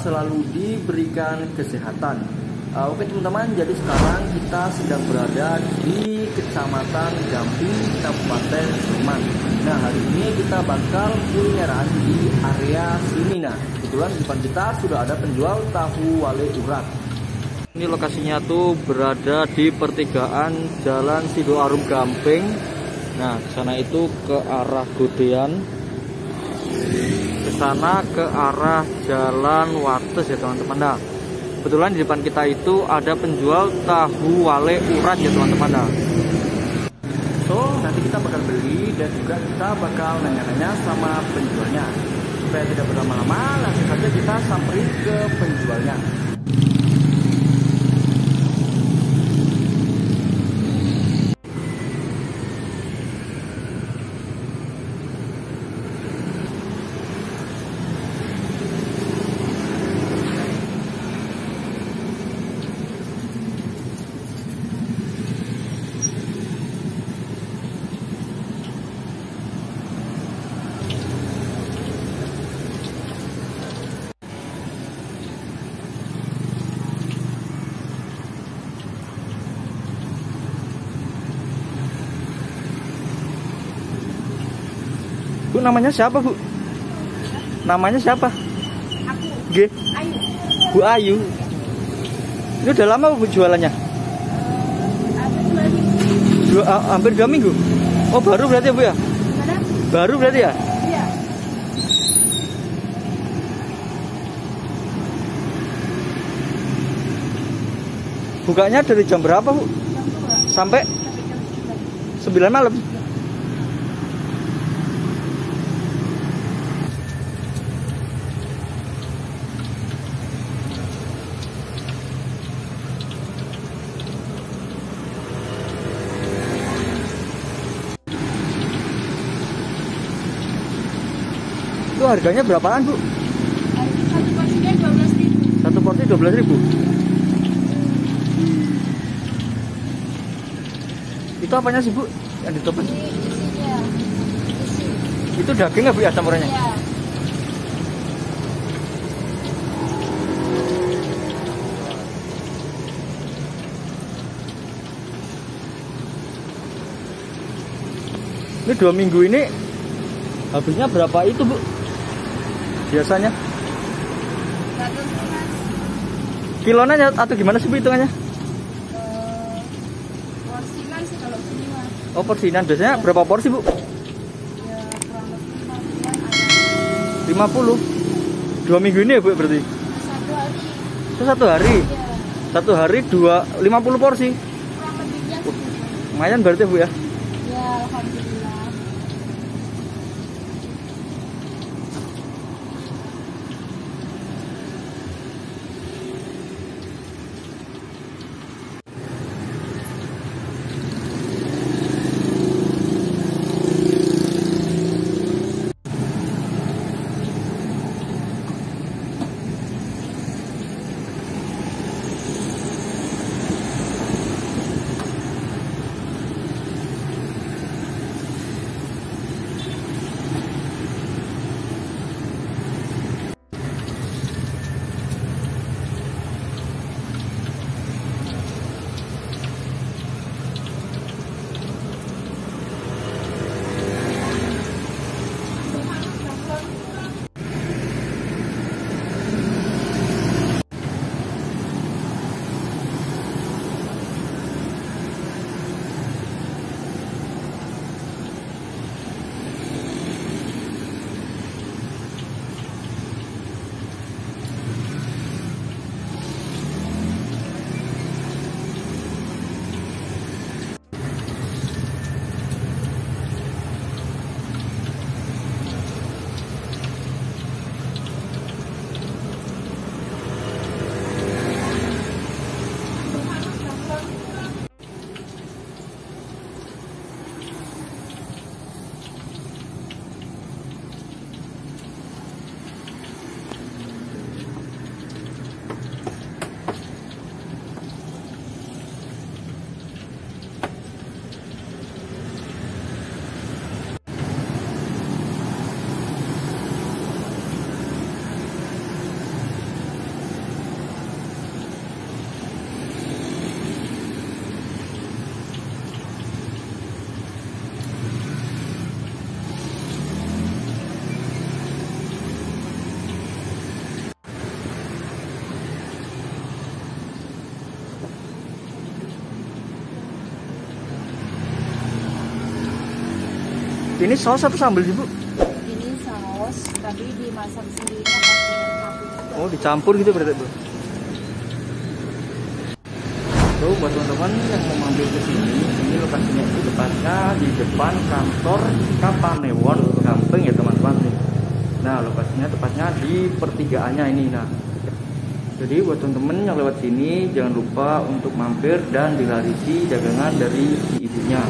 selalu diberikan kesehatan. Uh, oke teman-teman, jadi sekarang kita sedang berada di Kecamatan Gamping, Kabupaten Sleman. Nah hari ini kita bakal kulineran di area sini. Nah kebetulan di depan kita sudah ada penjual tahu wale urat. Ini lokasinya tuh berada di pertigaan Jalan Sidoarum Gamping. Nah, sana itu ke arah Godean. Sana ke arah Jalan Wates ya teman-teman. Nah, kebetulan di depan kita itu ada penjual tahu wale urat ya teman-teman. Nah. So, nanti kita bakal beli dan juga kita bakal nanya-nanya sama penjualnya. Supaya tidak berlama-lama, langsung saja kita samperin ke penjualnya. Bu namanya siapa Bu? Namanya siapa? Aku, G. Ayu. Bu Ayu. Ini udah lama Bu jualannya? Dua ah, hampir dua minggu. Oh baru berarti ya Bu ya? Gimana? Baru berarti ya? Iya. Bukanya dari jam berapa Bu? Jam Sampai sampai jam 9 malam? Itu harganya berapaan Bu? Satu porsinya dua belas ribu. Satu porsi 12 ribu. Itu apanya sih Bu? Yang ditoples? Ini isinya. Isi. Itu daging nggak Bu ya campurannya? Iya. Ini dua minggu ini habisnya berapa itu Bu? Biasanya? Mas. Kilonya atau gimana sih Bu hitungannya? Eh, porsinan sih kalau mas. Oh porsinan biasanya berapa porsi Bu? Ya kurang lebih lima puluh 50 Dua minggu ini ya Bu berarti? Satu hari. Itu satu hari Iya. Satu hari dua 50 porsi Kurang lebihnya segitu. Lumayan berarti Bu ya? Ya Ini saus apa sambal sih bu? Ini saus, tapi dimasak sendiri. Oh dicampur gitu berarti bu? Tuh buat teman-teman yang mau mampir ke sini, ini lokasinya itu tepatnya di depan kantor Kapanewon Gampeng ya teman-teman nih. Nah lokasinya tepatnya di pertigaannya ini. Nah jadi buat teman-teman yang lewat sini jangan lupa untuk mampir dan dilarisi dagangan dari si ibunya.